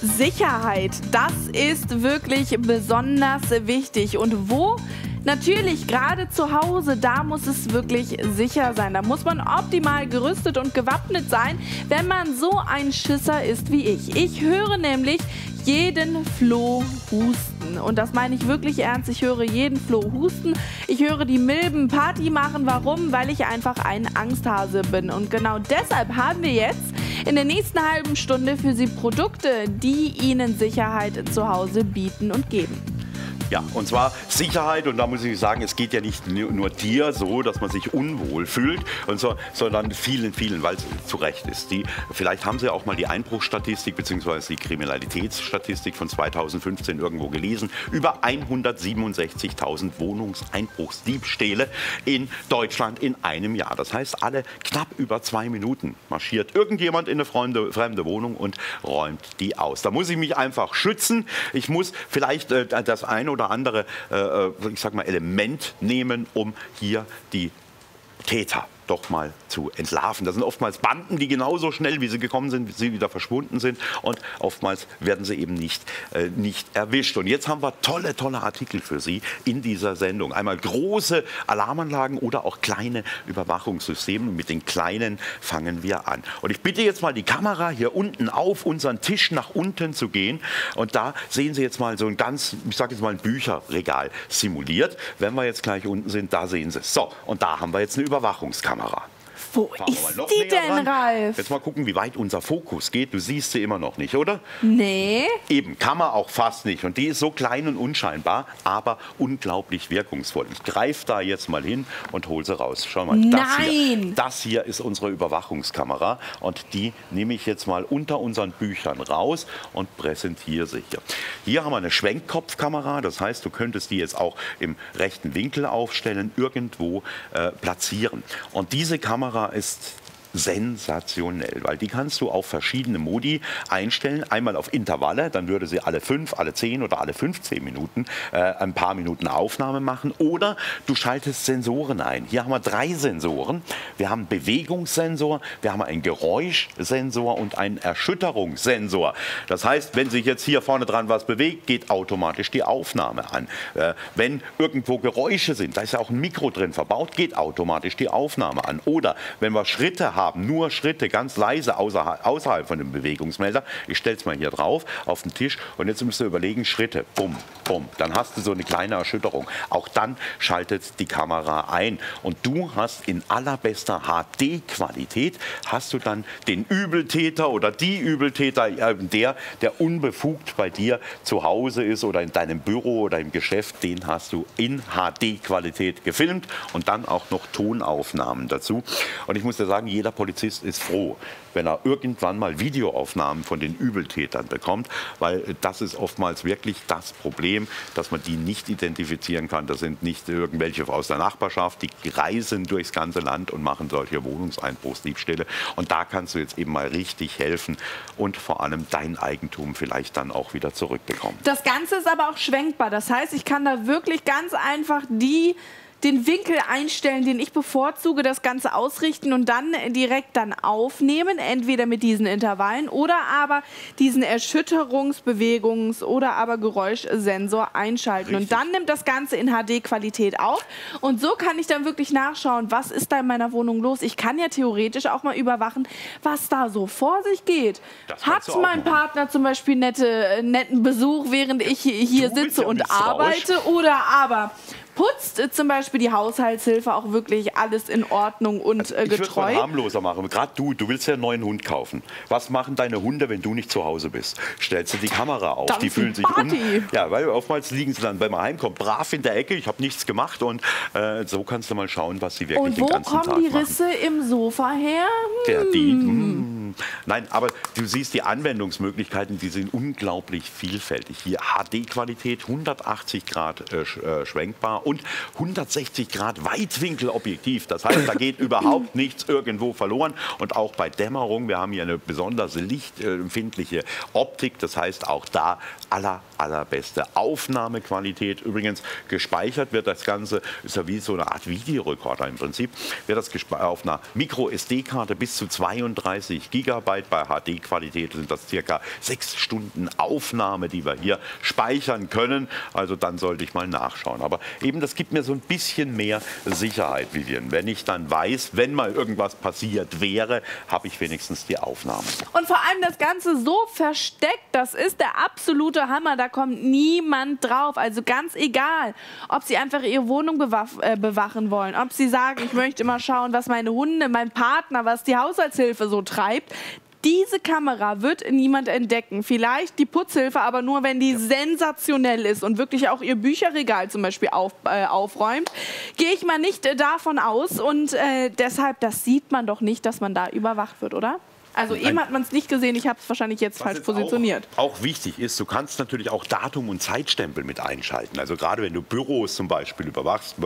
Sicherheit, das ist wirklich besonders wichtig. Und wo? Natürlich, gerade zu Hause, da muss es wirklich sicher sein. Da muss man optimal gerüstet und gewappnet sein, wenn man so ein Schisser ist wie ich. Ich höre nämlich jeden Floh husten. Und das meine ich wirklich ernst. Ich höre jeden Floh husten. Ich höre die Milben Party machen. Warum? Weil ich einfach ein Angsthase bin. Und genau deshalb haben wir jetzt in der nächsten halben Stunde für Sie Produkte, die Ihnen Sicherheit zu Hause bieten und geben. Ja, und zwar Sicherheit. Und da muss ich sagen, es geht ja nicht nur dir so, dass man sich unwohl fühlt, und so, sondern vielen, vielen, weil es zu Recht ist. Die, vielleicht haben Sie auch mal die Einbruchsstatistik bzw. die Kriminalitätsstatistik von 2015 irgendwo gelesen. Über 167.000 Wohnungseinbruchsdiebstähle in Deutschland in einem Jahr. Das heißt, alle knapp über zwei Minuten marschiert irgendjemand in eine fremde, fremde Wohnung und räumt die aus. Da muss ich mich einfach schützen. Ich muss vielleicht äh, das eine oder oder andere, äh, äh, ich sag mal, Element nehmen, um hier die Täter doch mal zu entlarven. Das sind oftmals Banden, die genauso schnell, wie sie gekommen sind, wie sie wieder verschwunden sind. Und oftmals werden sie eben nicht, äh, nicht erwischt. Und jetzt haben wir tolle, tolle Artikel für Sie in dieser Sendung. Einmal große Alarmanlagen oder auch kleine Überwachungssysteme. Mit den kleinen fangen wir an. Und ich bitte jetzt mal die Kamera hier unten auf unseren Tisch nach unten zu gehen. Und da sehen Sie jetzt mal so ein ganz, ich sage jetzt mal ein Bücherregal simuliert. Wenn wir jetzt gleich unten sind, da sehen Sie es. So, und da haben wir jetzt eine Überwachungskamera. Kamera. Wo ist die denn, dran. Ralf? Jetzt mal gucken, wie weit unser Fokus geht. Du siehst sie immer noch nicht, oder? Nee. Eben, kann man auch fast nicht. Und die ist so klein und unscheinbar, aber unglaublich wirkungsvoll. Ich greife da jetzt mal hin und hole sie raus. Schau mal, Nein. Das, hier, das hier ist unsere Überwachungskamera. Und die nehme ich jetzt mal unter unseren Büchern raus und präsentiere sie hier. Hier haben wir eine Schwenkkopfkamera. Das heißt, du könntest die jetzt auch im rechten Winkel aufstellen, irgendwo äh, platzieren. Und diese Kamera Kamera ist sensationell, weil die kannst du auf verschiedene Modi einstellen. Einmal auf Intervalle, dann würde sie alle fünf, alle zehn oder alle 15 Minuten äh, ein paar Minuten Aufnahme machen. Oder du schaltest Sensoren ein. Hier haben wir drei Sensoren. Wir haben einen Bewegungssensor, wir haben einen Geräuschsensor und einen Erschütterungssensor. Das heißt, wenn sich jetzt hier vorne dran was bewegt, geht automatisch die Aufnahme an. Äh, wenn irgendwo Geräusche sind, da ist ja auch ein Mikro drin verbaut, geht automatisch die Aufnahme an. Oder wenn wir Schritte haben, nur Schritte ganz leise außerhalb, außerhalb von dem Bewegungsmelder. Ich stelle es mal hier drauf auf den Tisch und jetzt müsst ihr überlegen, Schritte, bumm, bumm. Dann hast du so eine kleine Erschütterung. Auch dann schaltet die Kamera ein und du hast in allerbester HD-Qualität hast du dann den Übeltäter oder die Übeltäter, der, der unbefugt bei dir zu Hause ist oder in deinem Büro oder im Geschäft, den hast du in HD-Qualität gefilmt und dann auch noch Tonaufnahmen dazu. Und ich muss dir sagen, jeder jeder Polizist ist froh, wenn er irgendwann mal Videoaufnahmen von den Übeltätern bekommt, weil das ist oftmals wirklich das Problem, dass man die nicht identifizieren kann. Das sind nicht irgendwelche aus der Nachbarschaft, die reisen durchs ganze Land und machen solche Wohnungseinbruchsdiebstähle. Und da kannst du jetzt eben mal richtig helfen und vor allem dein Eigentum vielleicht dann auch wieder zurückbekommen. Das Ganze ist aber auch schwenkbar. Das heißt, ich kann da wirklich ganz einfach die den Winkel einstellen, den ich bevorzuge, das Ganze ausrichten und dann direkt dann aufnehmen, entweder mit diesen Intervallen oder aber diesen Erschütterungs-, Bewegungs- oder aber Geräuschsensor einschalten. Richtig. Und dann nimmt das Ganze in HD-Qualität auf und so kann ich dann wirklich nachschauen, was ist da in meiner Wohnung los. Ich kann ja theoretisch auch mal überwachen, was da so vor sich geht. Hat mein Partner zum Beispiel nette, netten Besuch, während ich hier sitze und arbeite oder aber putzt äh, zum Beispiel die Haushaltshilfe auch wirklich alles in Ordnung und also, äh, getreu? Ich würde es harmloser machen. Gerade du, du willst ja einen neuen Hund kaufen. Was machen deine Hunde, wenn du nicht zu Hause bist? Stellst du die Kamera auf. Das die fühlen sich un Ja, weil oftmals liegen sie dann, wenn man heimkommt, brav in der Ecke. Ich habe nichts gemacht und äh, so kannst du mal schauen, was sie wirklich und den ganzen Tag machen. Und wo kommen die Risse machen. im Sofa her? Hm. Der, die, hm. Nein, aber du siehst die Anwendungsmöglichkeiten, die sind unglaublich vielfältig. Hier HD-Qualität, 180 Grad äh, äh, schwenkbar und 160 Grad Weitwinkelobjektiv. Das heißt, da geht überhaupt nichts irgendwo verloren. Und auch bei Dämmerung, wir haben hier eine besonders lichtempfindliche Optik. Das heißt, auch da aller, allerbeste Aufnahmequalität. Übrigens, gespeichert wird das Ganze, ist ja wie so eine Art Videorekorder im Prinzip, wird das auf einer Micro-SD-Karte bis zu 32 GB Gigabyte. Bei HD-Qualität sind das circa sechs Stunden Aufnahme, die wir hier speichern können. Also dann sollte ich mal nachschauen. Aber eben, das gibt mir so ein bisschen mehr Sicherheit, Vivian. Wenn ich dann weiß, wenn mal irgendwas passiert wäre, habe ich wenigstens die Aufnahme. Und vor allem das Ganze so versteckt, das ist der absolute Hammer. Da kommt niemand drauf. Also ganz egal, ob Sie einfach Ihre Wohnung äh, bewachen wollen, ob Sie sagen, ich möchte immer schauen, was meine Hunde, mein Partner, was die Haushaltshilfe so treibt. Diese Kamera wird niemand entdecken. Vielleicht die Putzhilfe, aber nur, wenn die ja. sensationell ist und wirklich auch ihr Bücherregal zum Beispiel auf, äh, aufräumt. Gehe ich mal nicht äh, davon aus. Und äh, deshalb, das sieht man doch nicht, dass man da überwacht wird, oder? Also eben hat man es nicht gesehen, ich habe es wahrscheinlich jetzt Was falsch positioniert. Auch, auch, wichtig ist, du kannst natürlich auch Datum und Zeitstempel mit einschalten. Also gerade wenn du Büros zum Beispiel überwachst,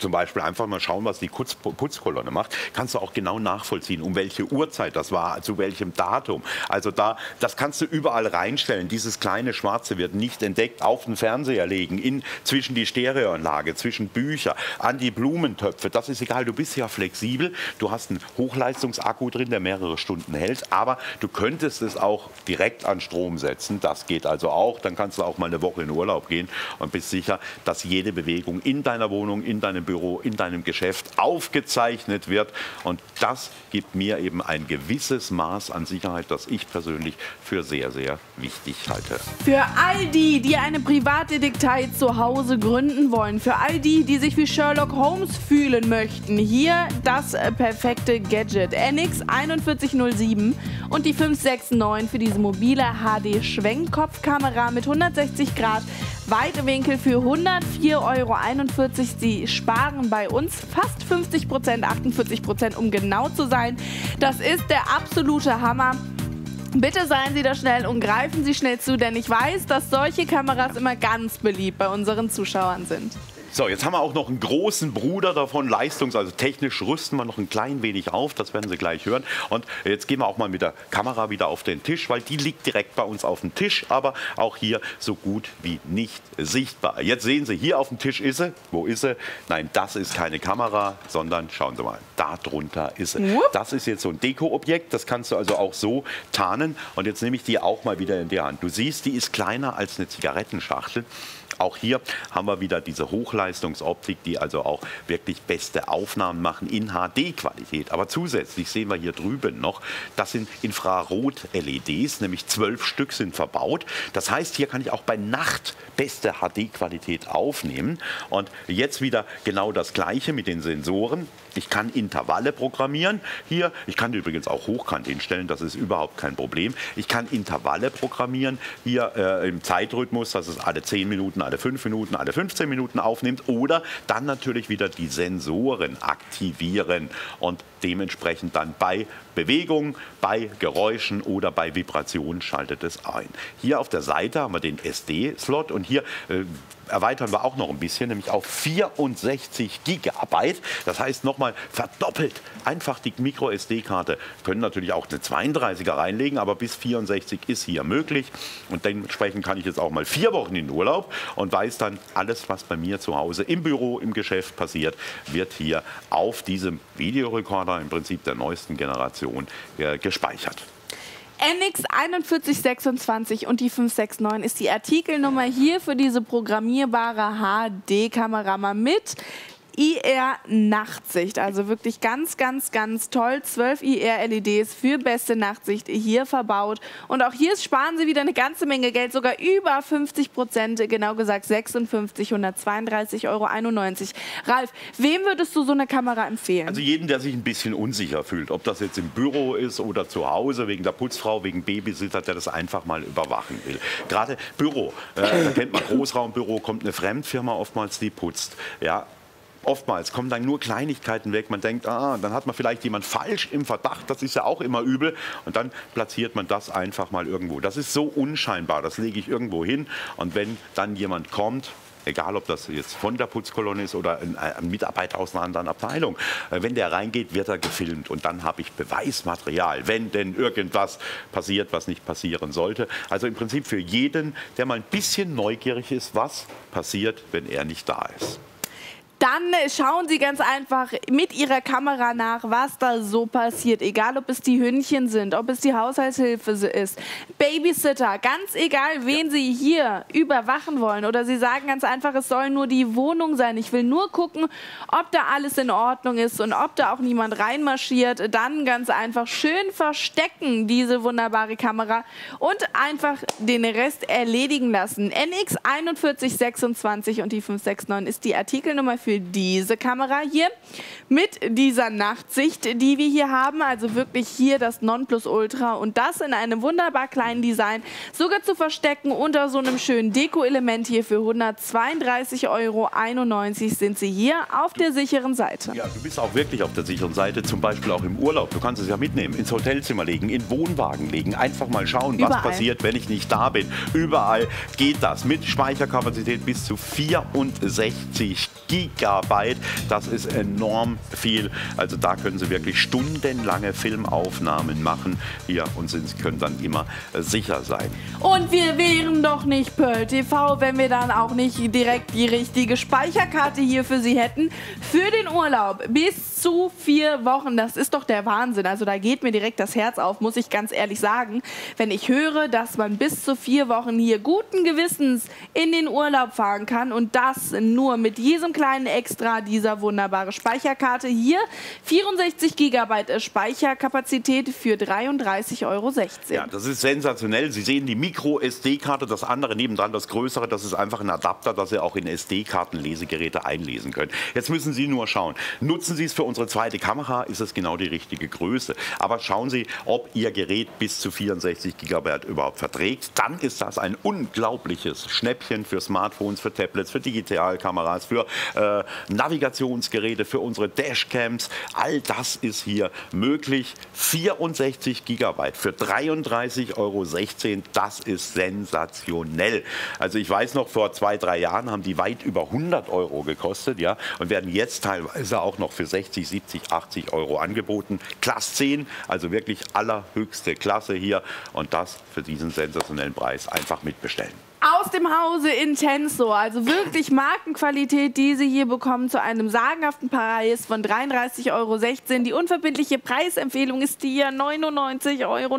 zum Beispiel einfach mal schauen, was die Putz, Putzkolonne macht, kannst du auch genau nachvollziehen, um welche Uhrzeit das war, zu welchem Datum. Also da, das kannst du überall reinstellen. Dieses kleine Schwarze wird nicht entdeckt, auf den Fernseher legen, in, zwischen die Stereoanlage, zwischen Bücher, an die Blumentöpfe. Das ist egal, du bist ja flexibel. Du hast einen Hochleistungsakku drin, der mehrere Stunden hält hält. Aber du könntest es auch direkt an Strom setzen. Das geht also auch. Dann kannst du auch mal eine Woche in Urlaub gehen und bist sicher, dass jede Bewegung in deiner Wohnung, in deinem Büro, in deinem Geschäft aufgezeichnet wird. Und das gibt mir eben ein gewisses Maß an Sicherheit, das ich persönlich für sehr, sehr wichtig halte. Für all die, die eine Privatdetektei zu Hause gründen wollen, für all die, die sich wie Sherlock Holmes fühlen möchten, hier das perfekte Gadget. NX 4107 7 und die 569 für diese mobile HD-Schwenkkopfkamera mit 160 Grad Weitwinkel für 104,41 Euro. Sie sparen bei uns fast 50 Prozent, 48 Prozent, um genau zu sein. Das ist der absolute Hammer. Bitte seien Sie da schnell und greifen Sie schnell zu, denn ich weiß, dass solche Kameras immer ganz beliebt bei unseren Zuschauern sind. So, jetzt haben wir auch noch einen großen Bruder davon, Leistungs-, also technisch rüsten wir noch ein klein wenig auf, das werden Sie gleich hören. Und jetzt gehen wir auch mal mit der Kamera wieder auf den Tisch, weil die liegt direkt bei uns auf dem Tisch, aber auch hier so gut wie nicht sichtbar. Jetzt sehen Sie, hier auf dem Tisch ist sie. Wo ist sie? Nein, das ist keine Kamera, sondern schauen Sie mal, da drunter ist sie. Das ist jetzt so ein Deko-Objekt, das kannst du also auch so tarnen. Und jetzt nehme ich die auch mal wieder in die Hand. Du siehst, die ist kleiner als eine Zigarettenschachtel. Auch hier haben wir wieder diese Hochleistungsoptik, die also auch wirklich beste Aufnahmen machen in HD-Qualität. Aber zusätzlich sehen wir hier drüben noch, das sind Infrarot-LEDs, nämlich zwölf Stück sind verbaut. Das heißt, hier kann ich auch bei Nacht beste HD-Qualität aufnehmen. Und jetzt wieder genau das Gleiche mit den Sensoren. Ich kann Intervalle programmieren. Hier, ich kann übrigens auch hochkant hinstellen, das ist überhaupt kein Problem. Ich kann Intervalle programmieren, hier äh, im Zeitrhythmus, dass es alle 10 Minuten, alle 5 Minuten, alle 15 Minuten aufnimmt. Oder dann natürlich wieder die Sensoren aktivieren und dementsprechend dann bei Bewegung, bei Geräuschen oder bei Vibrationen schaltet es ein. Hier auf der Seite haben wir den SD-Slot und hier äh, erweitern wir auch noch ein bisschen, nämlich auf 64 Gigabyte. Das heißt nochmal verdoppelt. Einfach die Micro-SD-Karte. Können natürlich auch eine 32er reinlegen, aber bis 64 ist hier möglich. Und dementsprechend kann ich jetzt auch mal vier Wochen in Urlaub und weiß dann, alles, was bei mir zu Hause im Büro, im Geschäft passiert, wird hier auf diesem Videorekorder im Prinzip der neuesten Generation äh, gespeichert. NX 4126 und die 569 ist die Artikelnummer hier für diese programmierbare HD-Kamera mit. IR-Nachtsicht. Also wirklich ganz, ganz, ganz toll. 12 IR-LEDs für beste Nachtsicht hier verbaut. Und auch hier sparen Sie wieder eine ganze Menge Geld, sogar über 50 Prozent, genau gesagt 56, 132,91 Euro. Ralf, wem würdest du so eine Kamera empfehlen? Also jeden, der sich ein bisschen unsicher fühlt, ob das jetzt im Büro ist oder zu Hause, wegen der Putzfrau, wegen Babysitter, der das einfach mal überwachen will. Gerade Büro, äh, da kennt man Großraumbüro, kommt eine Fremdfirma oftmals, die putzt. Ja, oftmals kommen dann nur Kleinigkeiten weg. Man denkt, ah, dann hat man vielleicht jemand falsch im Verdacht, das ist ja auch immer übel. Und dann platziert man das einfach mal irgendwo. Das ist so unscheinbar, das lege ich irgendwo hin. Und wenn dann jemand kommt, egal ob das jetzt von der Putzkolonne ist oder ein, ein, Mitarbeiter aus einer anderen Abteilung. Äh, wenn der reingeht, wird er gefilmt und dann habe ich Beweismaterial, wenn denn irgendwas passiert, was nicht passieren sollte. Also im Prinzip für jeden, der mal ein bisschen neugierig ist, was passiert, wenn er nicht da ist. Dann schauen Sie ganz einfach mit Ihrer Kamera nach, was da so passiert. Egal, ob es die Hündchen sind, ob es die Haushaltshilfe ist, Babysitter, ganz egal, wen ja. Sie hier überwachen wollen. Oder Sie sagen ganz einfach, es soll nur die Wohnung sein. Ich will nur gucken, ob da alles in Ordnung ist und ob da auch niemand reinmarschiert. Dann ganz einfach schön verstecken, diese wunderbare Kamera und einfach den Rest erledigen lassen. NX 4126 und die 569 ist die Artikelnummer für für diese Kamera hier mit dieser Nachtsicht, die wir hier haben. Also wirklich hier das Nonplusultra und das in einem wunderbar kleinen Design sogar zu verstecken unter so einem schönen Deko-Element hier für 132,91 Euro sind sie hier auf der sicheren Seite. Ja, du bist auch wirklich auf der sicheren Seite, zum Beispiel auch im Urlaub. Du kannst es ja mitnehmen, ins Hotelzimmer legen, in Wohnwagen legen, einfach mal schauen, Überall. was passiert, wenn ich nicht da bin. Überall geht das mit Speicherkapazität bis zu 64 Gigabyte. Das ist enorm viel. Also da können Sie wirklich stundenlange Filmaufnahmen machen hier und Sie können dann immer sicher sein. Und wir wären doch nicht Pearl TV, wenn wir dann auch nicht direkt die richtige Speicherkarte hier für Sie hätten. Für den Urlaub bis zu vier Wochen. Das ist doch der Wahnsinn. Also da geht mir direkt das Herz auf, muss ich ganz ehrlich sagen. Wenn ich höre, dass man bis zu vier Wochen hier guten Gewissens in den Urlaub fahren kann und das nur mit diesem kleinen Extra dieser wunderbare Speicherkarte hier. 64 GB Speicherkapazität für 33,16 Euro. Ja, das ist sensationell. Sie sehen die Micro-SD-Karte, das andere nebendran, das größere, das ist einfach ein Adapter, dass Sie auch in SD-Karten-Lesegeräte einlesen können. Jetzt müssen Sie nur schauen. Nutzen Sie es für unsere zweite Kamera, ist es genau die richtige Größe. Aber schauen Sie, ob Ihr Gerät bis zu 64 GB überhaupt verträgt. Dann ist das ein unglaubliches Schnäppchen für Smartphones, für Tablets, für Digitalkameras, für äh, Navigationsgeräte, für unsere Dashcams. All das ist hier möglich. 64 GB für 33,16 Euro. Das ist sensationell. Also ich weiß noch, vor zwei, drei Jahren haben die weit über 100 Euro gekostet ja, und werden jetzt teilweise auch noch für 60, 70, 80 Euro angeboten. Class 10, also wirklich allerhöchste Klasse hier und das für diesen sensationellen Preis einfach mitbestellen aus dem Hause Intenso. Also wirklich Markenqualität, die Sie hier bekommen zu einem sagenhaften Preis von 33,16 Euro. Die unverbindliche Preisempfehlung ist hier 99,90 Euro.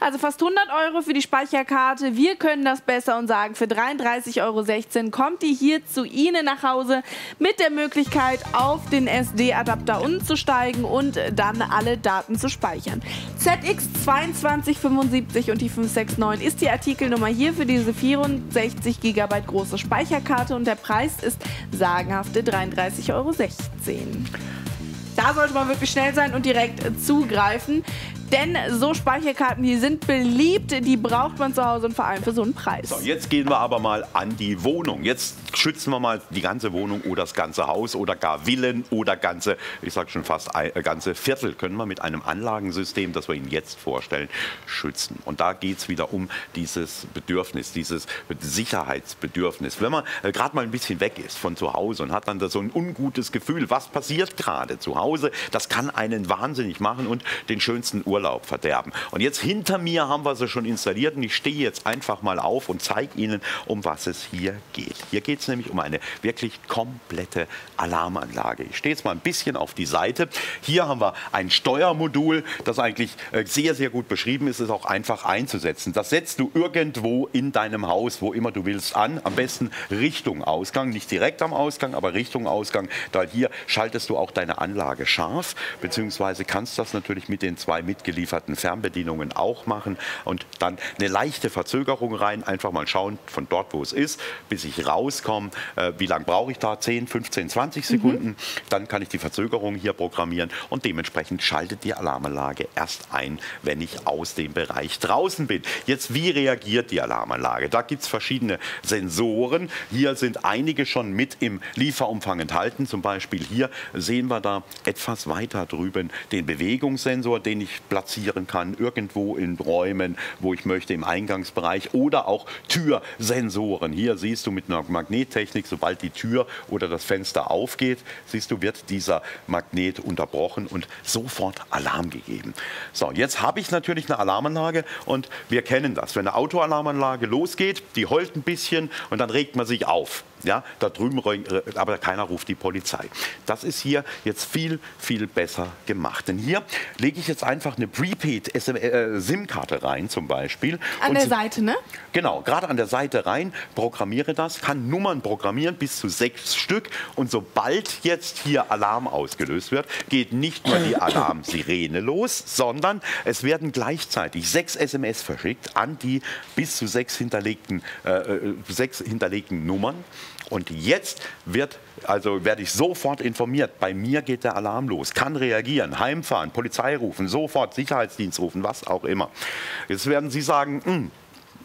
Also fast 100 Euro für die Speicherkarte. Wir können das besser und sagen, für 33,16 Euro kommt die hier zu Ihnen nach Hause mit der Möglichkeit, auf den SD-Adapter umzusteigen und dann alle Daten zu speichern. ZX2275 und die 569 ist die Artikelnummer hier für diese 64 GB große Speicherkarte und der Preis ist sagenhafte 33,16 Euro. Da sollte man wirklich schnell sein und direkt zugreifen. Denn so Speicherkarten, die sind beliebt, die braucht man zu Hause und vor allem für so einen Preis. So, jetzt gehen wir aber mal an die Wohnung. Jetzt schützen wir mal die ganze Wohnung oder das ganze Haus oder gar Villen oder ganze, ich sage schon fast äh, ganze Viertel können wir mit einem Anlagensystem, das wir Ihnen jetzt vorstellen, schützen. Und da geht es wieder um dieses Bedürfnis, dieses Sicherheitsbedürfnis. Wenn man äh, gerade mal ein bisschen weg ist von zu Hause und hat dann da so ein ungutes Gefühl, was passiert gerade zu Hause, das kann einen wahnsinnig machen und den schönsten Urlaub verderben. Und jetzt hinter mir haben wir sie schon installiert und ich stehe jetzt einfach mal auf und zeige Ihnen, um was es hier geht. Hier geht es nämlich um eine wirklich komplette Alarmanlage. Ich stehe jetzt mal ein bisschen auf die Seite. Hier haben wir ein Steuermodul, das eigentlich äh, sehr, sehr gut beschrieben ist, ist auch einfach einzusetzen. Das setzt du irgendwo in deinem Haus, wo immer du willst, an. Am besten Richtung Ausgang, nicht direkt am Ausgang, aber Richtung Ausgang. Da hier schaltest du auch deine Anlage scharf, beziehungsweise kannst das natürlich mit den zwei mitgelieferten Fernbedienungen auch machen und dann eine leichte Verzögerung rein, einfach mal schauen von dort, wo es ist, bis ich rauskomme, äh, wie lange brauche ich da, 10, 15, 20 Sekunden, mhm. dann kann ich die Verzögerung hier programmieren und dementsprechend schaltet die Alarmanlage erst ein, wenn ich aus dem Bereich draußen bin. Jetzt, wie reagiert die Alarmanlage? Da gibt es verschiedene Sensoren. Hier sind einige schon mit im Lieferumfang enthalten. Zum Beispiel hier sehen wir da etwas weiter drüben den Bewegungssensor, den ich platzieren kann, irgendwo in Räumen, wo ich möchte, im Eingangsbereich oder auch Türsensoren. Hier siehst du mit einer Magnettechnik, sobald die Tür oder das Fenster aufgeht, siehst du, wird dieser Magnet unterbrochen und sofort Alarm gegeben. So, jetzt habe ich natürlich eine Alarmanlage und wir kennen das. Wenn eine Autoalarmanlage losgeht, die heult ein bisschen und dann regt man sich auf Ja, da drüben, äh, aber keiner ruft die Polizei. Das ist hier jetzt viel, viel besser gemacht. Denn hier lege ich jetzt einfach eine Prepaid-SIM-Karte äh, rein zum Beispiel. An der Seite, ne? Genau, gerade an der Seite rein, programmiere das, kann Nummern programmieren, bis zu sechs Stück. Und sobald jetzt hier Alarm ausgelöst wird, geht nicht nur die Alarmsirene los, sondern es werden gleichzeitig sechs SMS verschickt an die bis zu sechs hinterlegten, äh, äh sechs hinterlegten Nummern. Und jetzt wird, also werde ich sofort informiert. Bei mir geht der Alarm los, kann reagieren, heimfahren, Polizei rufen, sofort Sicherheitsdienst rufen, was auch immer. Jetzt werden Sie sagen, mh, hm,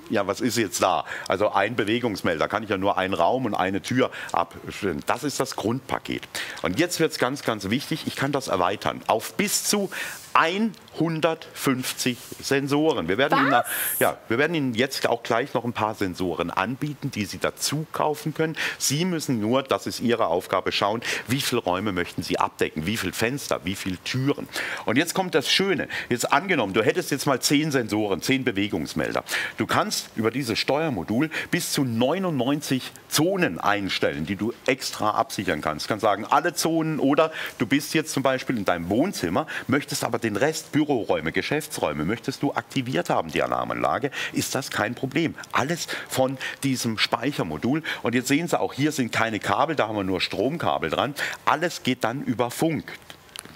ja, was ist jetzt da? Also ein Bewegungsmelder, kann ich ja nur einen Raum und eine Tür abstellen. Das ist das Grundpaket. Und jetzt wird es ganz, ganz wichtig, ich kann das erweitern auf bis zu 150 Sensoren. Wir werden, Ihnen, ja, wir werden Ihnen jetzt auch gleich noch ein paar Sensoren anbieten, die Sie dazu kaufen können. Sie müssen nur, das ist Ihre Aufgabe, schauen, wie viele Räume möchten Sie abdecken, wie viele Fenster, wie viele Türen. Und jetzt kommt das Schöne. Jetzt angenommen, du hättest jetzt mal 10 Sensoren, 10 Bewegungsmelder. Du kannst über dieses Steuermodul bis zu 99 Zonen einstellen, die du extra absichern kannst. Du kannst sagen, alle Zonen oder du bist jetzt zum Beispiel in deinem Wohnzimmer, möchtest aber den Rest, Büroräume, Geschäftsräume, möchtest du aktiviert haben, die Alarmanlage, ist das kein Problem. Alles von diesem Speichermodul. Und jetzt sehen Sie auch, hier sind keine Kabel, da haben wir nur Stromkabel dran. Alles geht dann über Funk.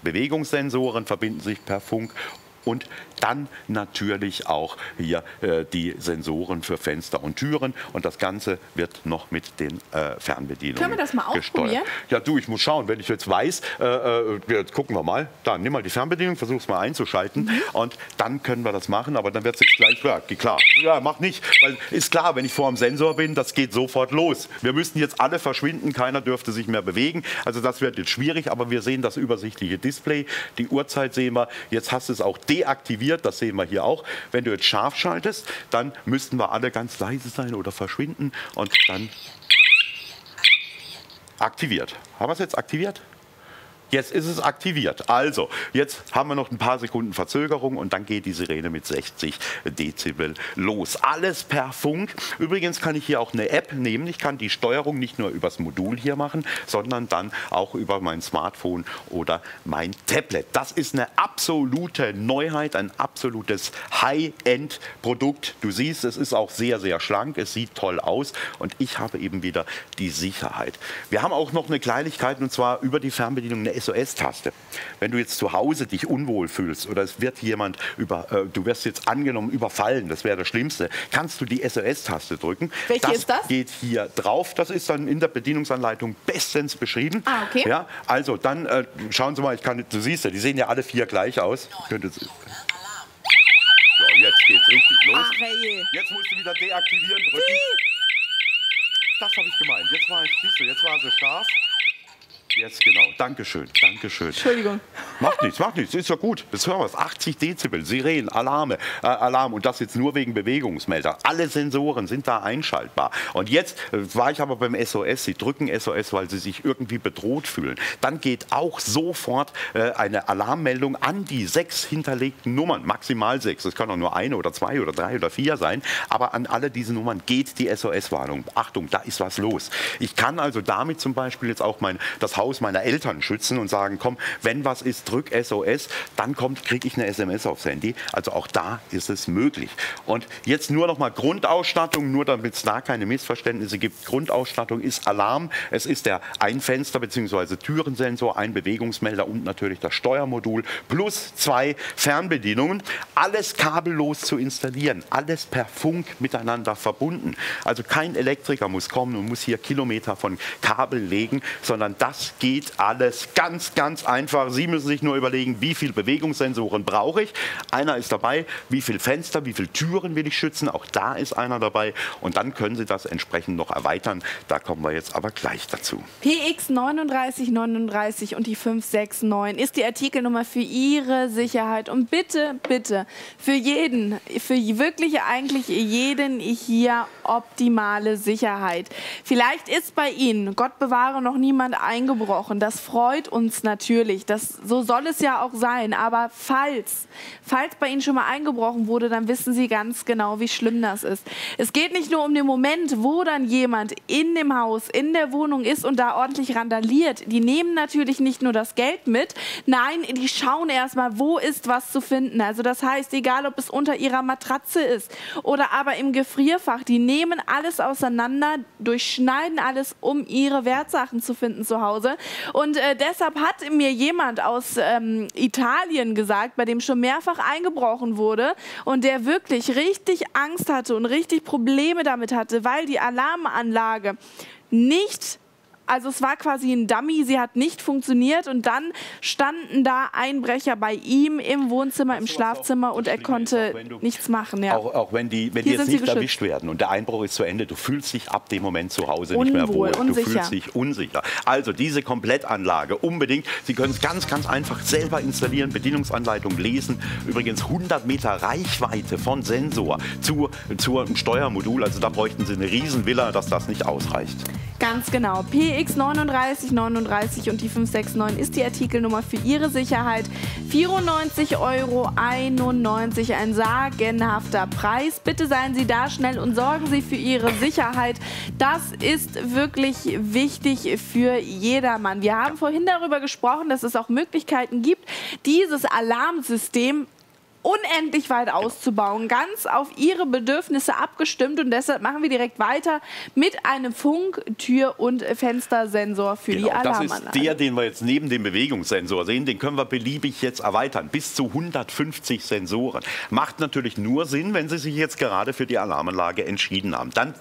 Bewegungssensoren verbinden sich per Funk und dann natürlich auch hier äh, die Sensoren für Fenster und Türen. Und das Ganze wird noch mit den äh, Fernbedienungen Können wir das mal gesteuert. Ja, du, ich muss schauen, wenn ich jetzt weiß, äh, äh jetzt gucken wir mal, da, nimm mal die Fernbedienung, versuch es mal einzuschalten. Mhm. und dann können wir das machen, aber dann wird es jetzt gleich, ja, klar, ja, mach nicht, weil ist klar, wenn ich vor dem Sensor bin, das geht sofort los. Wir müssen jetzt alle verschwinden, keiner dürfte sich mehr bewegen, also das wird jetzt schwierig, aber wir sehen das übersichtliche Display, die Uhrzeit sehen wir, jetzt hast du es auch deaktiviert, das sehen wir hier auch. Wenn du jetzt scharf schaltest, dann müssten wir alle ganz leise sein oder verschwinden und dann aktiviert. Haben wir es jetzt aktiviert? Jetzt ist es aktiviert. Also, jetzt haben wir noch ein paar Sekunden Verzögerung und dann geht die Sirene mit 60 Dezibel los. Alles per Funk. Übrigens kann ich hier auch eine App nehmen. Ich kann die Steuerung nicht nur übers Modul hier machen, sondern dann auch über mein Smartphone oder mein Tablet. Das ist eine absolute Neuheit, ein absolutes High-End-Produkt. Du siehst, es ist auch sehr, sehr schlank. Es sieht toll aus und ich habe eben wieder die Sicherheit. Wir haben auch noch eine Kleinigkeit und zwar über die Fernbedienung eine SOS-Taste. Wenn du jetzt zu Hause dich unwohl fühlst oder es wird jemand über, äh, du wirst jetzt angenommen überfallen, das wäre das Schlimmste, kannst du die SOS-Taste drücken. Welche das ist das? geht hier drauf. Das ist dann in der Bedienungsanleitung bestens beschrieben. Ah, okay. Ja, also dann äh, schauen Sie mal, ich kann, du siehst ja, die sehen ja alle vier gleich aus. So, jetzt geht's richtig los. Ach, hey. Jetzt musst du wieder deaktivieren drücken. Das habe ich gemeint. Jetzt war, siehst du, jetzt war sie scharf. Jetzt genau. Dankeschön. Dankeschön. Entschuldigung. Macht nichts, macht nichts. Ist ja gut. Das hören wir. 80 Dezibel, Sirenen, Alarme, äh, Alarm. Und das jetzt nur wegen Bewegungsmelder. Alle Sensoren sind da einschaltbar. Und jetzt äh, war ich aber beim SOS. Sie drücken SOS, weil sie sich irgendwie bedroht fühlen. Dann geht auch sofort äh, eine Alarmmeldung an die sechs hinterlegten Nummern. Maximal sechs. Das kann auch nur eine oder zwei oder drei oder vier sein. Aber an alle diese Nummern geht die SOS-Warnung. Achtung, da ist was los. Ich kann also damit zum Beispiel jetzt auch mein, das Haus Haus meiner Eltern schützen und sagen, komm, wenn was ist, drück SOS, dann kriege ich eine SMS aufs Handy. Also auch da ist es möglich. Und jetzt nur noch mal Grundausstattung, nur damit es da keine Missverständnisse gibt. Grundausstattung ist Alarm. Es ist der Einfenster bzw. Türensensor, ein Bewegungsmelder und natürlich das Steuermodul plus zwei Fernbedienungen. Alles kabellos zu installieren, alles per Funk miteinander verbunden. Also kein Elektriker muss kommen und muss hier Kilometer von Kabel legen, sondern das geht alles ganz, ganz einfach. Sie müssen sich nur überlegen, wie viele Bewegungssensoren brauche ich. Einer ist dabei, wie viele Fenster, wie viele Türen will ich schützen. Auch da ist einer dabei. Und dann können Sie das entsprechend noch erweitern. Da kommen wir jetzt aber gleich dazu. PX 3939 und die 569 ist die Artikelnummer für Ihre Sicherheit. Und bitte, bitte, für jeden, für wirklich eigentlich jeden hier optimale Sicherheit. Vielleicht ist bei Ihnen, Gott bewahre, noch niemand eingebunden eingebrochen. Das freut uns natürlich. Das, so soll es ja auch sein. Aber falls, falls bei Ihnen schon mal eingebrochen wurde, dann wissen Sie ganz genau, wie schlimm das ist. Es geht nicht nur um den Moment, wo dann jemand in dem Haus, in der Wohnung ist und da ordentlich randaliert. Die nehmen natürlich nicht nur das Geld mit, nein, die schauen erstmal, wo ist was zu finden. Also das heißt, egal ob es unter ihrer Matratze ist oder aber im Gefrierfach, die nehmen alles auseinander, durchschneiden alles, um ihre Wertsachen zu finden zu Hause. Und äh, deshalb hat mir jemand aus ähm, Italien gesagt, bei dem schon mehrfach eingebrochen wurde und der wirklich richtig Angst hatte und richtig Probleme damit hatte, weil die Alarmanlage nicht also es war quasi ein Dummy, sie hat nicht funktioniert und dann standen da Einbrecher bei ihm im Wohnzimmer, im Schlafzimmer und er konnte du, nichts machen. Ja. Auch, auch wenn die, wenn die jetzt nicht erwischt werden und der Einbruch ist zu Ende, du fühlst dich ab dem Moment zu Hause Unwohl, nicht mehr wohl. Unsicher. Du fühlst dich unsicher. Also diese Komplettanlage unbedingt. Sie können es ganz, ganz einfach selber installieren, Bedienungsanleitung lesen. Übrigens 100 Meter Reichweite von Sensor zu, zu einem Steuermodul. Also da bräuchten Sie eine Riesenvilla, dass das nicht ausreicht. Ganz genau. PX3939 und die 569 ist die Artikelnummer für Ihre Sicherheit. 94,91 Euro, ein sagenhafter Preis. Bitte seien Sie da schnell und sorgen Sie für Ihre Sicherheit. Das ist wirklich wichtig für jedermann. Wir haben vorhin darüber gesprochen, dass es auch Möglichkeiten gibt, dieses Alarmsystem unendlich weit auszubauen, ganz auf ihre Bedürfnisse abgestimmt und deshalb machen wir direkt weiter mit einem Funk-, Tür- und Fenstersensor für genau, die Alarmanlage. Das ist der, den wir jetzt neben dem Bewegungssensor sehen, den können wir beliebig jetzt erweitern, bis zu 150 Sensoren. Macht natürlich nur Sinn, wenn Sie sich jetzt gerade für die Alarmanlage entschieden haben. Dann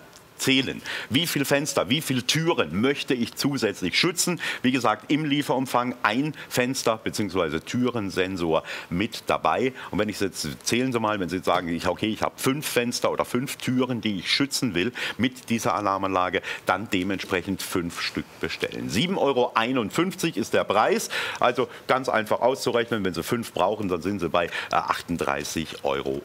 zählen. Wie viele Fenster, wie viele Türen möchte ich zusätzlich schützen? Wie gesagt, im Lieferumfang ein Fenster bzw. Türensensor mit dabei. Und wenn ich jetzt zählen Sie mal, wenn Sie jetzt sagen, ich, okay, ich habe fünf Fenster oder fünf Türen, die ich schützen will mit dieser Alarmanlage, dann dementsprechend fünf Stück bestellen. 7,51 Euro ist der Preis. Also ganz einfach auszurechnen, wenn Sie fünf brauchen, dann sind Sie bei 38,75 Euro.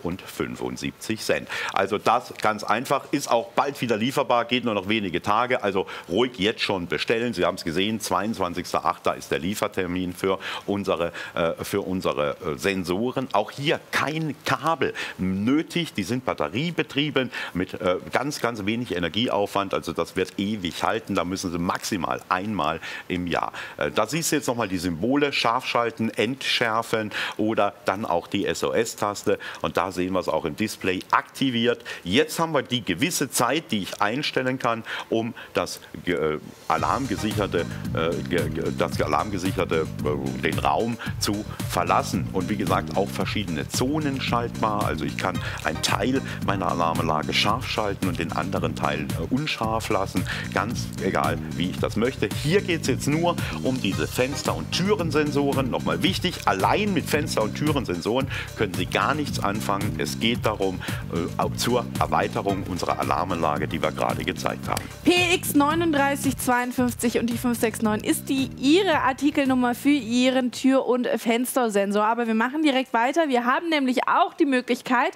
Also das ganz einfach, ist auch bald wieder lieferbar, geht nur noch wenige Tage. Also ruhig jetzt schon bestellen. Sie haben es gesehen, 22.08. ist der Liefertermin für unsere, äh, für unsere äh, Sensoren. Auch hier kein Kabel nötig. Die sind batteriebetrieben mit äh, ganz, ganz wenig Energieaufwand. Also das wird ewig halten. Da müssen Sie maximal einmal im Jahr. Äh, da siehst du jetzt nochmal die Symbole, scharf schalten, entschärfen oder dann auch die SOS-Taste. Und da sehen wir es auch im Display aktiviert. Jetzt haben wir die gewisse Zeit, die ich einstellen kann, um das äh, alarmgesicherte, äh, das alarmgesicherte äh, den Raum zu verlassen. Und wie gesagt, auch verschiedene Zonen schaltbar. Also ich kann einen Teil meiner Alarmanlage scharf schalten und den anderen Teil äh, unscharf lassen. Ganz egal, wie ich das möchte. Hier geht es jetzt nur um diese Fenster- und Türensensoren. Nochmal wichtig, allein mit Fenster- und Türensensoren können Sie gar nichts anfangen. Es geht darum, äh, zur Erweiterung unserer Alarmanlage, die wir wir gerade gezeigt haben. PX 3952 und die 569 ist die Ihre Artikelnummer für Ihren Tür- und Fenstersensor. Aber wir machen direkt weiter. Wir haben nämlich auch die Möglichkeit,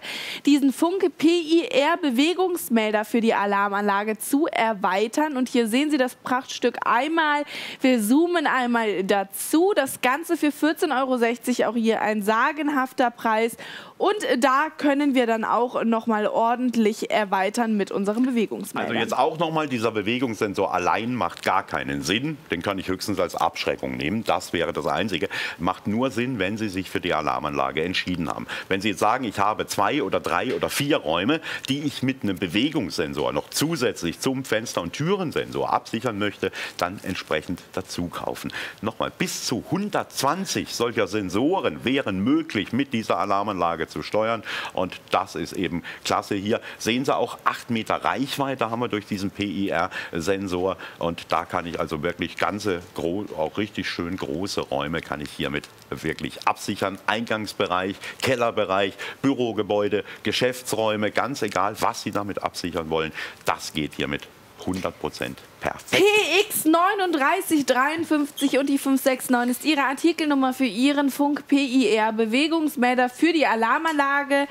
diesen Funke PIR Bewegungsmelder für die Alarmanlage zu erweitern. Und hier sehen Sie das Prachtstück einmal. Wir zoomen einmal dazu. Das Ganze für 14,60 Euro. Auch hier ein sagenhafter Preis. Und da können wir dann auch nochmal ordentlich erweitern mit unserem Bewegungsmelder. Also jetzt auch nochmal, dieser Bewegungssensor allein macht gar keinen Sinn. Den kann ich höchstens als Abschreckung nehmen. Das wäre das Einzige. Macht nur Sinn, wenn Sie sich für die Alarmanlage entschieden haben. Wenn Sie jetzt sagen, ich habe zwei oder drei oder vier Räume, die ich mit einem Bewegungssensor noch zusätzlich zum Fenster- und Türensensor absichern möchte, dann entsprechend dazu kaufen. Nochmal, bis zu 120 solcher Sensoren wären möglich mit dieser Alarmanlage zu steuern. Und das ist eben klasse hier. Sehen Sie auch 8 Meter Reichweite haben wir durch diesen PIR-Sensor. Und da kann ich also wirklich ganze, auch richtig schön große Räume kann ich hiermit wirklich absichern. Eingangsbereich, Kellerbereich, Bürogebäude, Geschäftsräume, ganz egal, was Sie damit absichern wollen. Das geht hiermit 100 Prozent perfekt. PX 3953 und die 569 ist Ihre Artikelnummer für Ihren Funk PIR Bewegungsmelder für die Alarmanlage.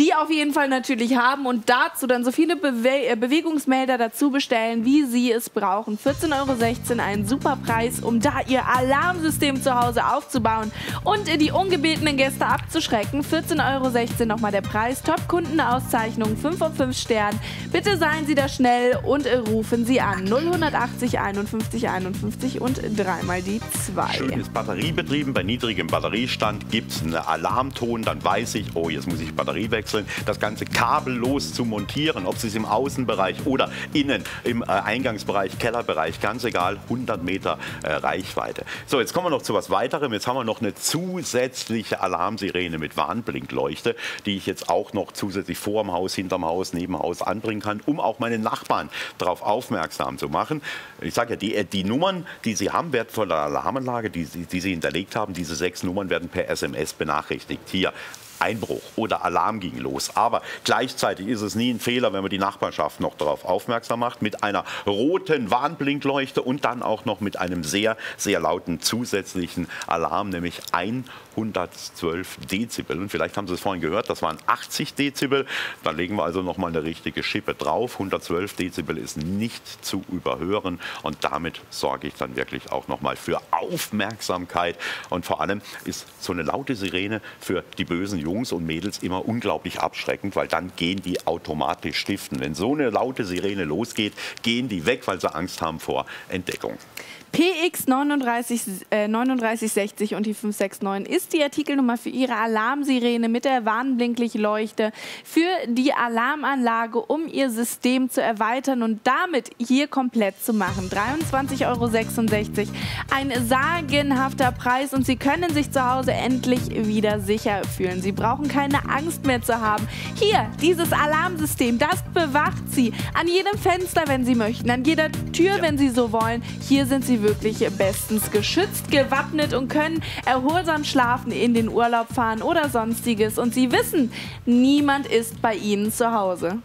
Die auf jeden Fall natürlich haben und dazu dann so viele Bewe äh, Bewegungsmelder dazu bestellen, wie sie es brauchen. 14,16 Euro, ein super Preis, um da ihr Alarmsystem zu Hause aufzubauen und die ungebetenen Gäste abzuschrecken. 14,16 Euro nochmal der Preis. Top-Kundenauszeichnung 5 von 5 Sternen. Bitte seien Sie da schnell und rufen Sie an. 080 51 51 und dreimal die 2. Schön ist batteriebetrieben. Bei niedrigem Batteriestand gibt es einen Alarmton. Dann weiß ich, oh, jetzt muss ich Batterie wechseln. Das Ganze kabellos zu montieren, ob Sie es im Außenbereich oder innen im äh, Eingangsbereich, Kellerbereich, ganz egal, 100 Meter äh, Reichweite. So, jetzt kommen wir noch zu was weiterem. Jetzt haben wir noch eine zusätzliche Alarmsirene mit Warnblinkleuchte, die ich jetzt auch noch zusätzlich vor dem Haus, hinterm Haus, neben Haus anbringen kann, um auch meine Nachbarn darauf aufmerksam zu machen. Ich sage ja, die, äh, die Nummern, die Sie haben, der Alarmanlage, die, die Sie hinterlegt haben, diese sechs Nummern werden per SMS benachrichtigt. Hier Einbruch oder Alarm ging los. Aber gleichzeitig ist es nie ein Fehler, wenn man die Nachbarschaft noch darauf aufmerksam macht, mit einer roten Warnblinkleuchte und dann auch noch mit einem sehr, sehr lauten zusätzlichen Alarm, nämlich 112 Dezibel. Und vielleicht haben Sie es vorhin gehört, das waren 80 Dezibel. Da legen wir also noch mal eine richtige Schippe drauf. 112 Dezibel ist nicht zu überhören und damit sorge ich dann wirklich auch noch mal für Aufmerksamkeit. Und vor allem ist so eine laute Sirene für die bösen Jungs Jungs und Mädels immer unglaublich abschreckend, weil dann gehen die automatisch stiften. Wenn so eine laute Sirene losgeht, gehen die weg, weil sie Angst haben vor Entdeckung. PX 39, äh, 3960 und die 569 ist die Artikelnummer für Ihre Alarmsirene mit der Warnblinklichleuchte für die Alarmanlage, um Ihr System zu erweitern und damit hier komplett zu machen. 23,66 Euro. Ein sagenhafter Preis und Sie können sich zu Hause endlich wieder sicher fühlen. Sie brauchen keine Angst mehr zu haben. Hier, dieses Alarmsystem, das bewacht Sie an jedem Fenster, wenn Sie möchten, an jeder Tür, ja. wenn Sie so wollen. Hier sind Sie wirklich bestens geschützt, gewappnet und können erholsam schlafen, in den Urlaub fahren oder sonstiges. Und sie wissen, niemand ist bei ihnen zu Hause.